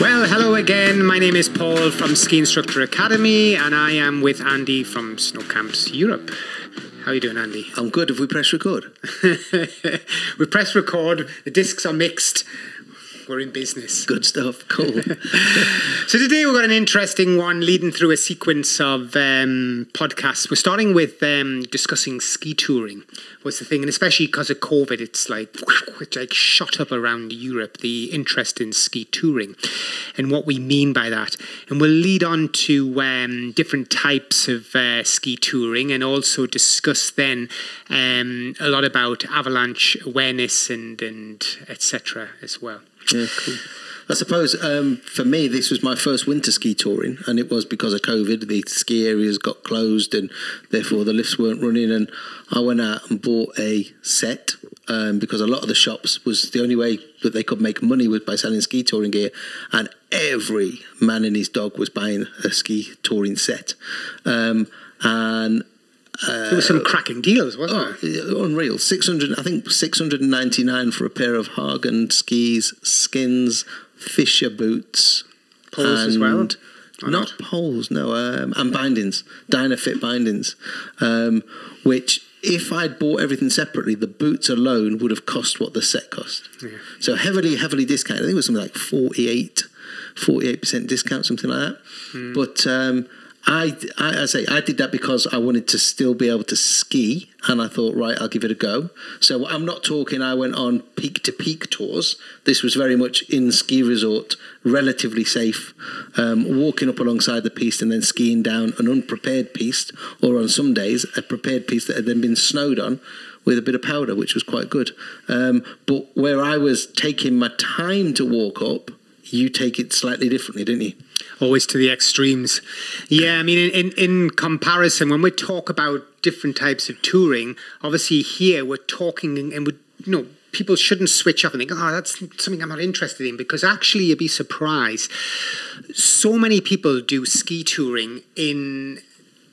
Well, hello again. My name is Paul from Ski Instructor Academy, and I am with Andy from Snow Camps Europe. How are you doing, Andy? I'm good. If we press record, we press record. The discs are mixed. We're in business. good stuff. Cool. So today we've got an interesting one leading through a sequence of um, podcasts. We're starting with um, discussing ski touring. What's the thing, and especially because of COVID, it's like it's like shot up around Europe the interest in ski touring, and what we mean by that. And we'll lead on to um, different types of uh, ski touring, and also discuss then um, a lot about avalanche awareness and and etc. as well. Yeah, cool. I suppose um, for me, this was my first winter ski touring, and it was because of COVID. The ski areas got closed, and therefore the lifts weren't running. And I went out and bought a set um, because a lot of the shops was the only way that they could make money was by selling ski touring gear, and every man and his dog was buying a ski touring set. Um, and There were some cracking deals, wasn't? Oh, unreal. 600, I think 699 for a pair of Hagan skis, skins, Fischer boots. Poles as well? Or Not poles, no, um, and bindings, Dynafit bindings, um, which if I'd bought everything separately, the boots alone would have cost what the set cost. So heavily, heavily discounted. I think it was something like 48, 48% discount, something like that. Hmm. But um, I, I, I say I did that because I wanted to still be able to ski, and I thought, right, I'll give it a go. So I'm not talking. I went on peak to peak tours. This was very much in ski resort, relatively safe, um, walking up alongside the piste and then skiing down an unprepared piste, or on some days a prepared piste that had then been snowed on with a bit of powder, which was quite good. Um, but where I was taking my time to walk up, you take it slightly differently, didn't you? Always to the extremes. Yeah, I mean, in, in comparison, when we talk about different types of touring, obviously here we're talking and, we, you know, people shouldn't switch off and think, oh, that's something I'm not interested in, because actually you'd be surprised. So many people do ski touring in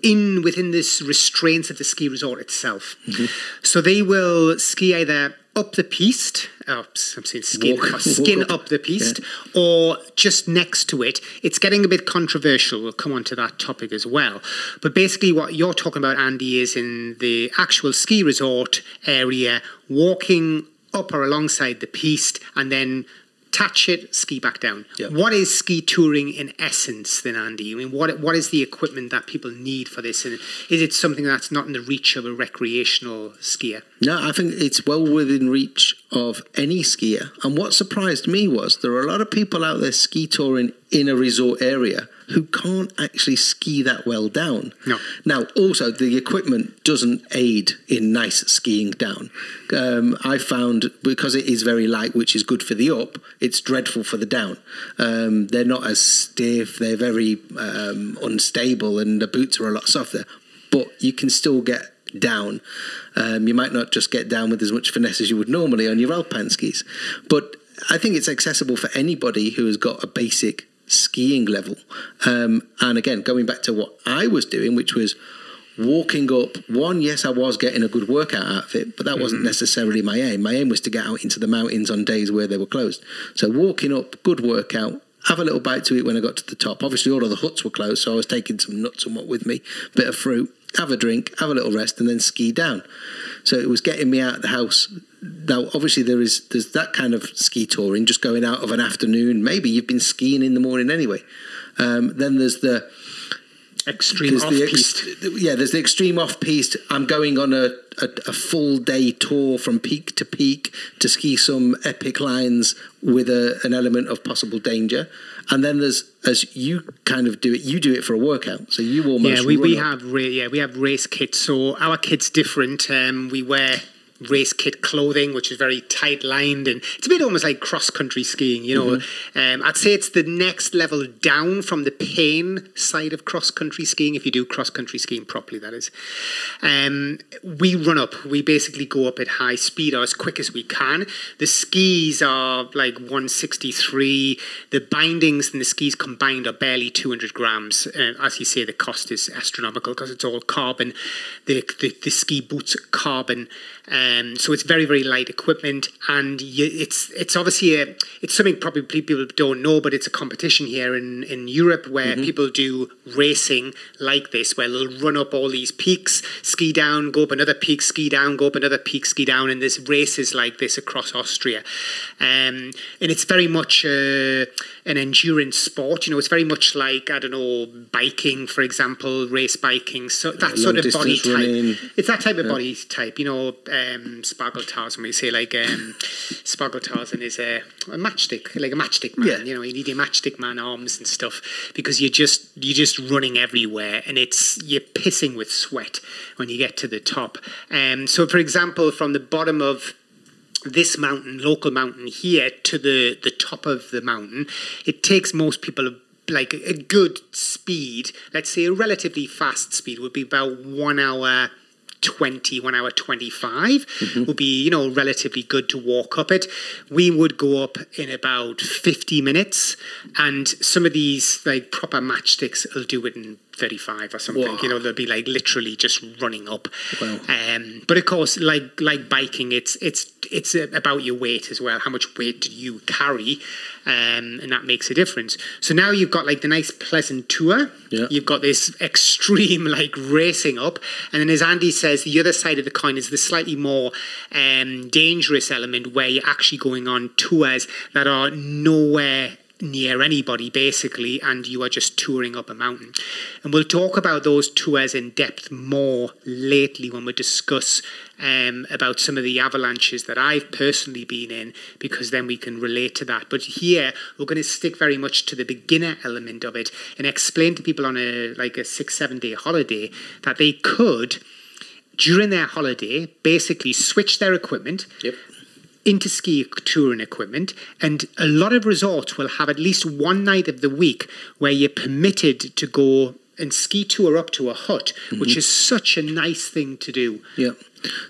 in within this restraints of the ski resort itself. Mm-hmm. So they will ski either up the piste, oh, I'm saying skin, Walk- skin walk up. up the piste, or just next to it. It's getting a bit controversial. We'll come on to that topic as well. But basically, what you're talking about, Andy, is in the actual ski resort area, walking up or alongside the piste, and then touch it, ski back down. What is ski touring in essence, then, Andy? I mean, what what is the equipment that people need for this, and is it something that's not in the reach of a recreational skier? No, I think it's well within reach of any skier. And what surprised me was there are a lot of people out there ski touring in a resort area who can't actually ski that well down. No. Now, also, the equipment doesn't aid in nice skiing down. Um, I found because it is very light, which is good for the up, it's dreadful for the down. Um, they're not as stiff, they're very um, unstable, and the boots are a lot softer. But you can still get down. Um, you might not just get down with as much finesse as you would normally on your alpine skis. But I think it's accessible for anybody who has got a basic skiing level. Um, and again, going back to what I was doing, which was walking up. One, yes, I was getting a good workout out of it, but that wasn't necessarily my aim. My aim was to get out into the mountains on days where they were closed. So walking up, good workout. Have a little bite to eat when I got to the top. Obviously, all of the huts were closed, so I was taking some nuts and what with me, bit of fruit, have a drink, have a little rest, and then ski down. So it was getting me out of the house. Now, obviously, there is there's that kind of ski touring, just going out of an afternoon. Maybe you've been skiing in the morning anyway. Um, then there's the Extreme off the ex- yeah, there's the extreme off piste. I'm going on a, a, a full day tour from peak to peak to ski some epic lines with a, an element of possible danger. And then there's as you kind of do it, you do it for a workout. So you almost Yeah, we, we up. have yeah we have race kits. So our kit's different. Um, we wear race kit clothing, which is very tight lined, and it's a bit almost like cross country skiing. You know, um, I'd say it's the next level down from the pain side of cross country skiing. If you do cross country skiing properly, that is. Um, we run up. We basically go up at high speed or as quick as we can. The skis are like 163. The bindings and the skis combined are barely 200 grams. Uh, as you say, the cost is astronomical because it's all carbon. The, the, the ski boots carbon. Um, Um, so it's very very light equipment, and you, it's it's obviously a it's something probably people don't know, but it's a competition here in in Europe where Mm-hmm. people do racing like this, where they'll run up all these peaks, ski down, go up another peak, ski down, go up another peak, ski down, and there's races like this across Austria, um, and it's very much uh, an endurance sport. You know, it's very much like I don't know biking, for example, race biking. So that sort of body type. running. It's that type of body type. You know, um, Spargeltarzan. We say like um, Spargeltarzan is a, a matchstick, like a matchstick man. Yeah. You know, you need your matchstick man arms and stuff because you're just you're just running everywhere, and it's you're pissing with sweat when you get to the top. Um, so, for example, from the bottom of this mountain, local mountain here to the the top of the mountain, it takes most people like a good speed. Let's say a relatively fast speed would be about one hour. 20 one hour 25 mm-hmm. would be you know relatively good to walk up it. We would go up in about 50 minutes and some of these like proper matchsticks will do it in 35 or something Wow. you know they'll be like literally just running up. Um, but of course like like biking it's it's it's about your weight as well. How much weight do you carry? Um, and that makes a difference. So now you've got like the nice pleasant tour. Yeah. you've got this extreme like racing up. And then as andy says the other side of the coin is the slightly more um, dangerous element where you're actually going on tours that are nowhere near anybody basically and you are just touring up a mountain and we'll talk about those tours in depth more lately when we discuss um, about some of the avalanches that I've personally been in because then we can relate to that but here we're going to stick very much to the beginner element of it and explain to people on a like a six seven day holiday that they could during their holiday basically switch their equipment Yep. Into ski touring equipment, and a lot of resorts will have at least one night of the week where you're permitted to go and ski tour up to a hut, mm-hmm. which is such a nice thing to do. Yeah.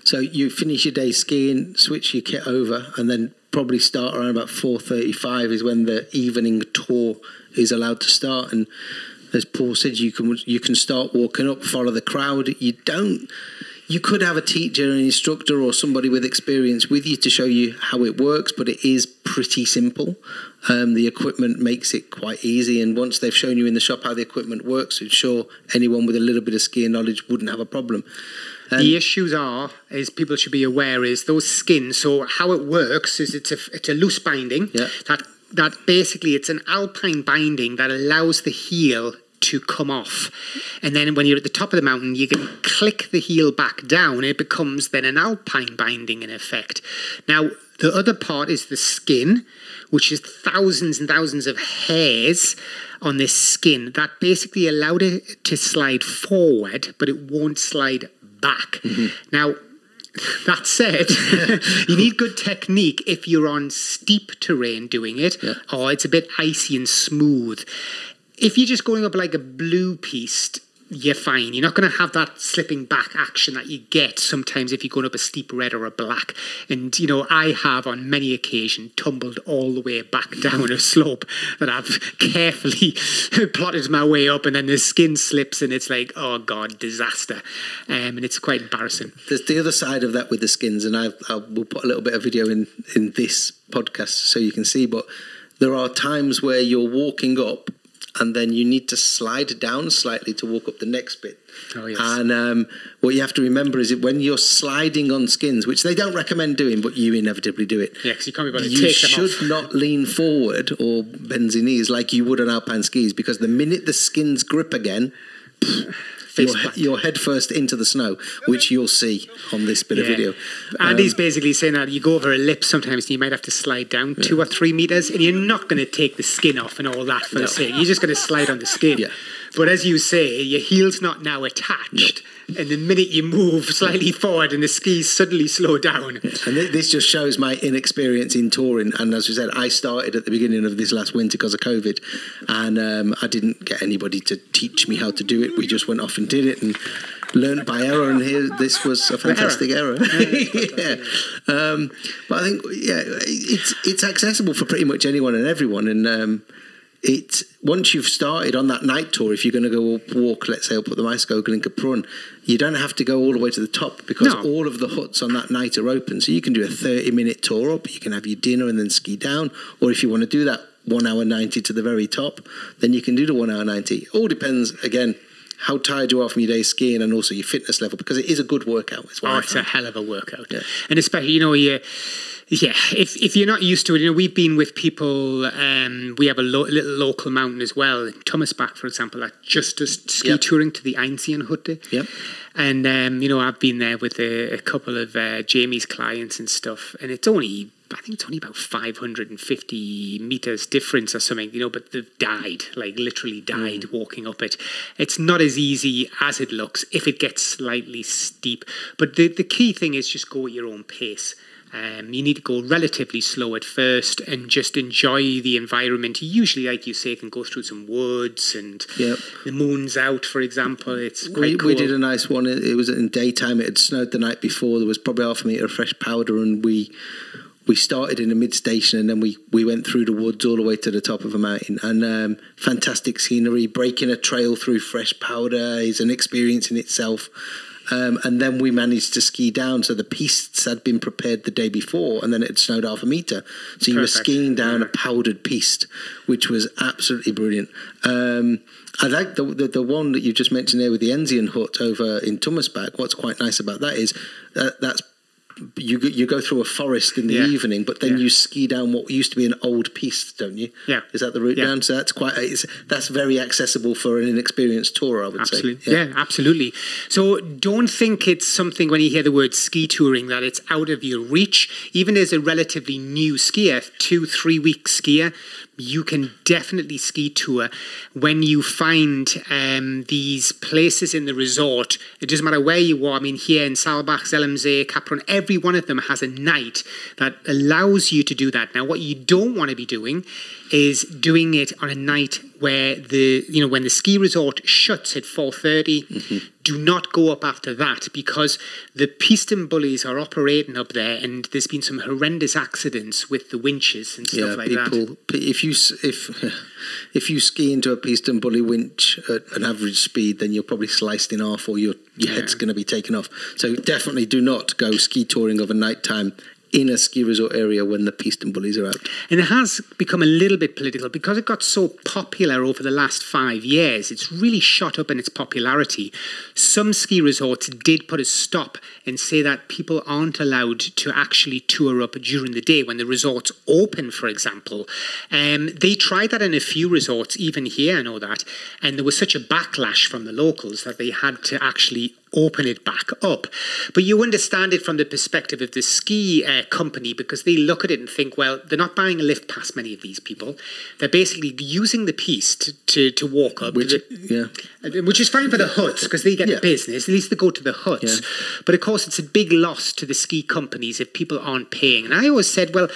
So you finish your day skiing, switch your kit over, and then probably start around about four thirty-five is when the evening tour is allowed to start. And as Paul said, you can you can start walking up, follow the crowd. You don't. You could have a teacher, an instructor, or somebody with experience with you to show you how it works, but it is pretty simple. Um, the equipment makes it quite easy, and once they've shown you in the shop how the equipment works, I'm sure anyone with a little bit of skiing knowledge wouldn't have a problem. the issues are, is people should be aware, is those skins. So how it works is it's a it's a loose binding Yeah. that that basically it's an alpine binding that allows the heel to come off, and then when you're at the top of the mountain, you can click the heel back down. It becomes then an alpine binding in effect. Now the other part is the skin, which is thousands and thousands of hairs on this skin that basically allowed it to slide forward, but it won't slide back. Mm-hmm. Now, that said, you need good technique if you're on steep terrain doing it, or oh, it's a bit icy and smooth. If you're just going up like a blue piece, you're fine. You're not going to have that slipping back action that you get sometimes if you're going up a steep red or a black. And, you know, I have on many occasions tumbled all the way back down a slope that I've carefully plotted my way up, and then the skin slips, and it's like, oh God, disaster. Um, and it's quite embarrassing. There's the other side of that with the skins, and I, I will put a little bit of video in in this podcast so you can see. But there are times where you're walking up, and then you need to slide down slightly to walk up the next bit. Oh, yes. And um, what you have to remember is that when you're sliding on skins, which they don't recommend doing, but you inevitably do it. Yeah, because you can't be able to take them off. You should not lean forward or bend your knees like you would on alpine skis because the minute the skins grip again, Face you're, plant. you're head first into the snow, which you'll see on this bit of Yeah. video. Andy's Um, basically saying that you go over a lip sometimes and you might have to slide down two or three meters and you're not going to take the skin off and all that for the sake. You're just going to slide on the skin. Yeah. But as you say, your heel's not now attached. And the minute you move slightly forward and the skis suddenly slow down. And thi- this just shows my inexperience in touring. And as we said, I started at the beginning of this last winter because of COVID, and um, I didn't get anybody to teach me how to do it. We just went off and did it and learned by error. And here, this was a fantastic error. yeah. Um, but I think, yeah, it's it's accessible for pretty much anyone and everyone. And um, it once you've started on that night tour, if you're going to go up, walk, let's say up at the Maiskogel in Kaprun, you don't have to go all the way to the top because No. all of the huts on that night are open. So you can do a 30 minute tour up, you can have your dinner and then ski down, or if you want to do that one hour 90 to the very top, then you can do the one hour 90. All depends again. How tired you are from your day skiing and also your fitness level because it is a good workout. What Oh, it's a hell of a workout. Yeah. And especially, you know, you, yeah, if, if you're not used to it, you know, we've been with people, um, we have a lo- little local mountain as well, Thumersbach, for example, that just does ski Yep. touring to the Enzian Hutte. Yep. And, um, you know, I've been there with a, a couple of uh, Jamie's clients and stuff, and it's only, I think it's only about 550 meters difference or something, you know, but they've died, like literally died walking up it. It's not as easy as it looks if it gets slightly steep. But the, the key thing is just go at your own pace. Um, you need to go relatively slow at first and just enjoy the environment. You usually, like you say, can go through some woods and Yep. the moon's out, for example. It's quite We, cool. we did a nice one. It it was in daytime. It had snowed the night before. There was probably half a meter of fresh powder, and we we started in a mid station, and then we we went through the woods all the way to the top of a mountain. And um, fantastic scenery. Breaking a trail through fresh powder is an experience in itself. Um, and then we managed to ski down. So the pistes had been prepared the day before, and then it had snowed half a meter. So you were skiing down a powdered piste, which was absolutely brilliant. Um, I like the, the the one that you just mentioned there with the Enzian hut over in Thumersbach. What's quite nice about that is that that's you go- you go through a forest in the Yeah. evening, but then Yeah. you ski down what used to be an old piece, don't you? Yeah. Is that the route Yeah. down? So that's quite it's, that's very accessible for an inexperienced tourer, I would Absolutely. say. Yeah. absolutely. So don't think it's something when you hear the word ski touring that it's out of your reach. Even as a relatively new skier, two, three week skier, you can definitely ski tour when you find um, these places in the resort. It doesn't matter where you are. I mean, here in Saalbach, Zellemzee, Kaprun, every one of them has a night that allows you to do that. Now, what you don't want to be doing is doing it on a night where the you know when the ski resort shuts at 4.30 mm-hmm. do not go up after that because the PistenBullies are operating up there and there's been some horrendous accidents with the winches and stuff Yeah, like that people. p- If you if if you ski into a PistenBully winch at an average speed, then you're probably sliced in half, or your your head's going to be taken off. So definitely do not go ski touring of a night time in a ski resort area when the PistenBullies are out. And it has become a little bit political because it got so popular over the last five years. It's really shot up in its popularity. Some ski resorts did put a stop and say that people aren't allowed to actually tour up during the day when the resort's open, for example. Um, they tried that in a few resorts, even here, I know that. And there was such a backlash from the locals that they had to actually open it back up. But you understand it from the perspective of the ski uh, company because they look at it and think, well, they're not buying a lift past many of these people. They're basically using the piece to, to, to walk up, Which yeah, uh, which is fine for the huts because they get Yeah. the business. At least they go to the huts. But of course, it's a big loss to the ski companies if people aren't paying. And I always said, well,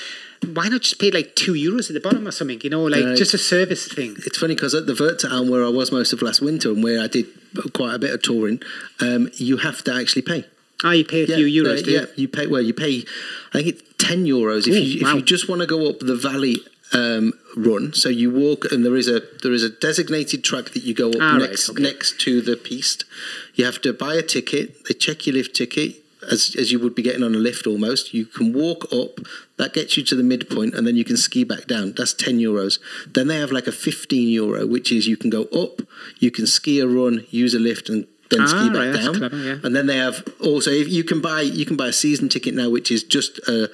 why not just pay like two euros at the bottom or something? You know, like Right. just a service thing. it's funny because at the Vertalm where I was most of last winter and where I did quite a bit of touring, um, you have to actually pay. Ah, you pay a few euros, uh, yeah, you pay. Well, you pay. I think it's ten euros if you wow. if you just want to go up the valley um, run. So you walk, and there is a there is a designated track that you go up Ah, right, next okay. next to the piste. You have to buy a ticket. They check your lift ticket. As, as you would be getting on a lift almost, you can walk up. That gets you to the midpoint, and then you can ski back down. That's ten euros. Then they have like a fifteen euro, which is you can go up, you can ski a run, use a lift, and then Ah, ski back right, down. clever, yeah. And then they have also if you can buy you can buy a season ticket now, which is just a,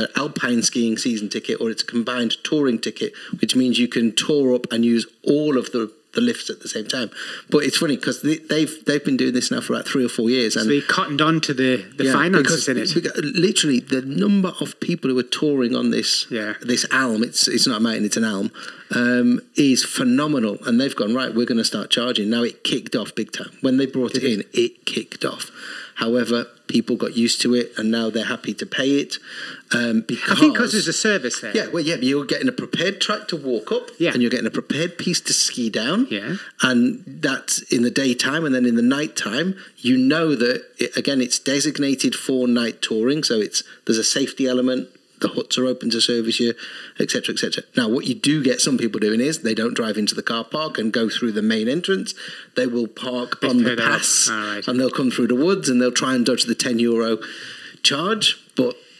a alpine skiing season ticket, or it's a combined touring ticket, which means you can tour up and use all of the the lifts at the same time. But it's funny because they, they've they've been doing this now for about three or four years, So and they cottoned on to the, the yeah, finances because in it. literally, the number of people who are touring on this Yeah. this alm, it's it's not a mountain, it's an alm, um, is phenomenal. And they've gone right. We're going to start charging now. It kicked off big time when they brought it in. It kicked off. However, people got used to it, and now they're happy to pay it um, because I think because there's a service there. yeah, well, yeah, you're getting a prepared track to walk up, Yeah. and you're getting a prepared piece to ski down, Yeah. and that's in the daytime, and then in the nighttime, you know that it, again, it's designated for night touring, so it's there's a safety element. the huts are open to service you, etc., etc. Now, what you do get some people doing is they don't drive into the car park and go through the main entrance. They will park on the pass, right. and they'll come through the woods and they'll try and dodge the ten euro charge.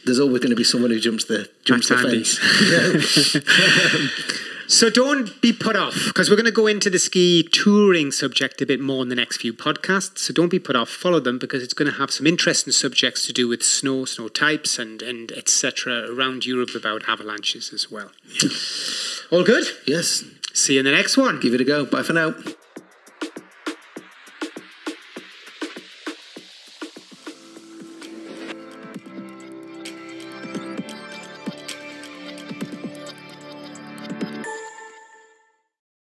There's always going to be someone who jumps the jumps That's the fence. So don't be put off because we're going to go into the ski touring subject a bit more in the next few podcasts. So don't be put off. Follow them because it's going to have some interesting subjects to do with snow, snow types, and and etc. around Europe about avalanches as well. All good. yes, See you in the next one. give it a go. Bye for now.